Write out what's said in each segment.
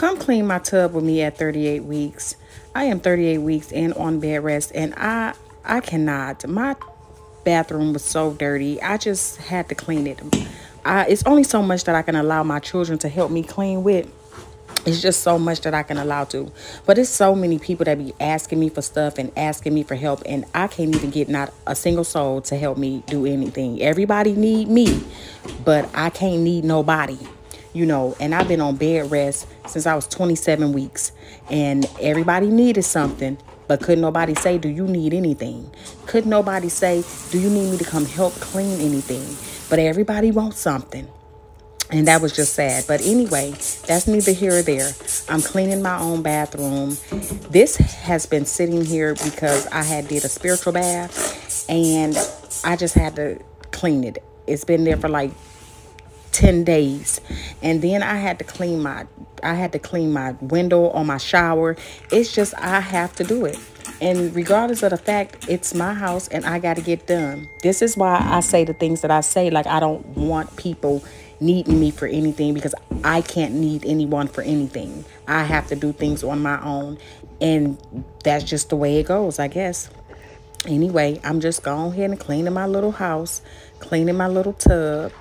come clean my tub with me at 38 weeks. I am 38 weeks and on bed rest, and I I cannot. My bathroom was so dirty. I just had to clean it. I, it's only so much that I can allow my children to help me clean with. It's just so much that I can allow to. But it's so many people that be asking me for stuff and asking me for help. And I can't even get not a single soul to help me do anything. Everybody need me. But I can't need nobody. You know, and I've been on bed rest since I was 27 weeks. And everybody needed something. But couldn't nobody say, do you need anything? Couldn't nobody say, do you need me to come help clean anything? But everybody wants something. And that was just sad. But anyway, that's neither here or there. I'm cleaning my own bathroom. This has been sitting here because I had did a spiritual bath and I just had to clean it. It's been there for like 10 days. And then I had to clean my I had to clean my window on my shower. It's just I have to do it. And regardless of the fact, it's my house and I got to get done. This is why I say the things that I say. Like, I don't want people needing me for anything because I can't need anyone for anything. I have to do things on my own. And that's just the way it goes, I guess. Anyway, I'm just going ahead and cleaning my little house, cleaning my little tub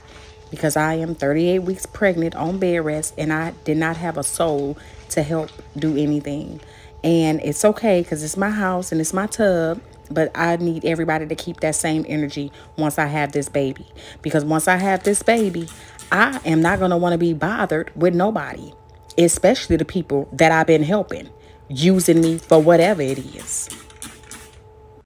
because I am 38 weeks pregnant on bed rest and I did not have a soul to help do anything. And it's okay because it's my house and it's my tub but I need everybody to keep that same energy once I have this baby. Because once I have this baby, I am not going to want to be bothered with nobody, especially the people that I've been helping, using me for whatever it is.